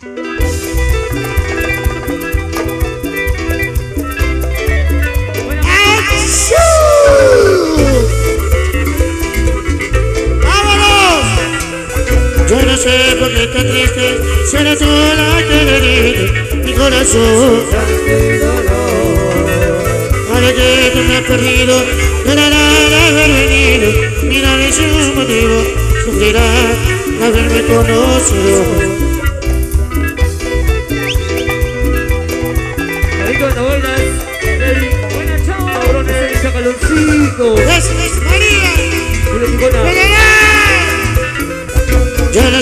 Yo no sé por qué tan triste, será tú la que diste mi corazón. Ahora que tú me has perdido, no la de haber venido, mira ese motivo, sufrirá haberme conocido.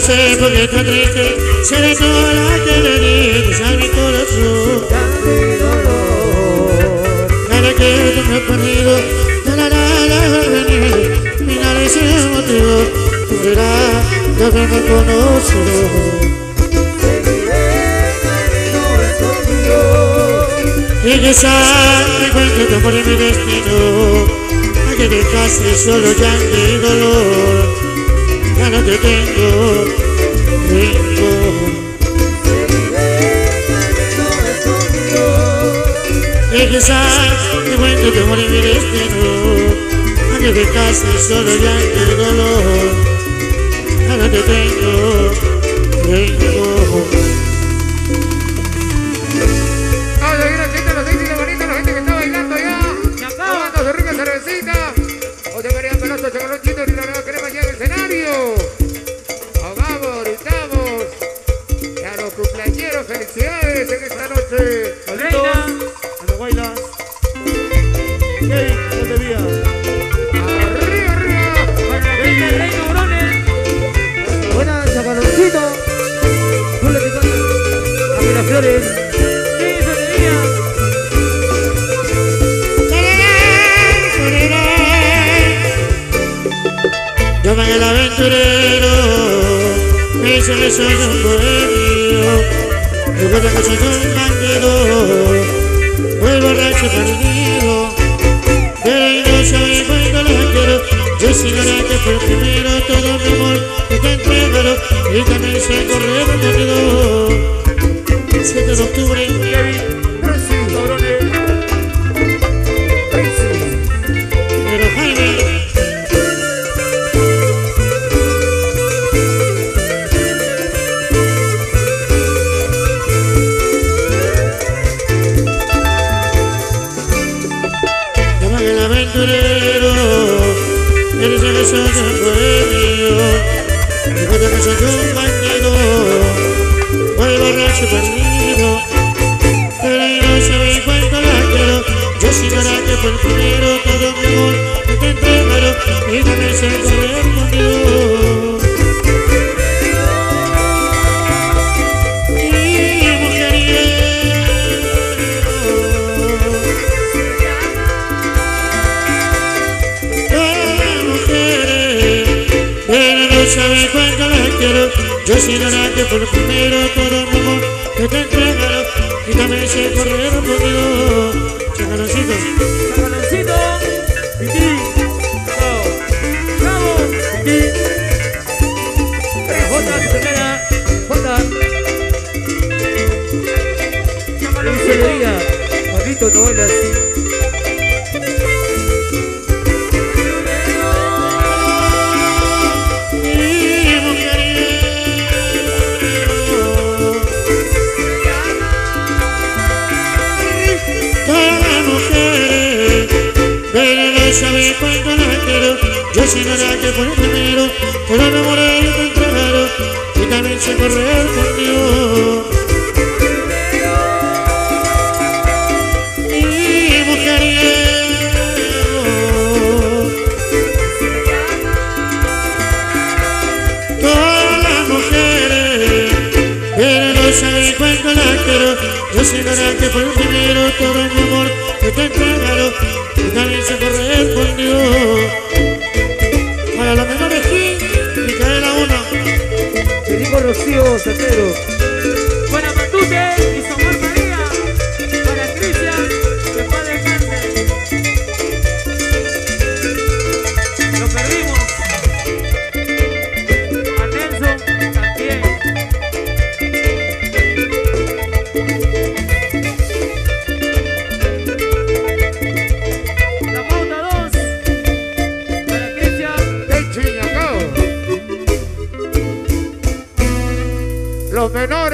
Sé por qué tan triste, será tú la que le diste a mi corazón. Cada que tú me has perdido, no la de haber venido, mira ese motivo, sufrirá de haberme conocido. Y quizás me encuentre tu amor en mi destino A que te cases solo llanto y dolor Ya no te tengo, tengo Y quizás me encuentre tu amor en mi destino A que te cases solo llanto y dolor Ya no te tengo, tengo Vamos a seguir haciendo los éxitos bonitos, la gente que está bailando ya. Tomando su rica cervecita. O te querían pedazo de chocolate y la nueva crema ya en el. Nos vamos, gritamos. Y a los cumpleañeros, felicidades en esta noche. Reina. Cuando bailas Llaman el aventurero, me dice que soy un bohemio, recuerda que soy un bandido, muy borracho perdido, pero sabe cuánto la quiero, yo la que fue primero, todo mi amor que te entregaron, y también sé correr rápido, 7 de octubre, aventurero, me dice que soy un bohemio, recuerda que soy un bandido, muy borracho perdido, pero ahí no sabe cuánto la quiero, yo sigo la fue el primero, todo mi amor te entregaron, y sé quiero. Yo soy la que por primero todo mi amor que te entregaron y también sé correr contigo. Chacaloncito, Chacaloncito. Titi. Chao. Chao. Titi. Jota. Jota. Chacaloncito. Juanito, no y Yo soy la que fue primero, pero morí y te entregaron y también sé correr contigo. Y mujeriego. Todas las mujeres, pero no saben cuánto la quiero. Yo soy la que fue primero, todo mi amor que te entregaron y también se correr conmigo. Rocío They know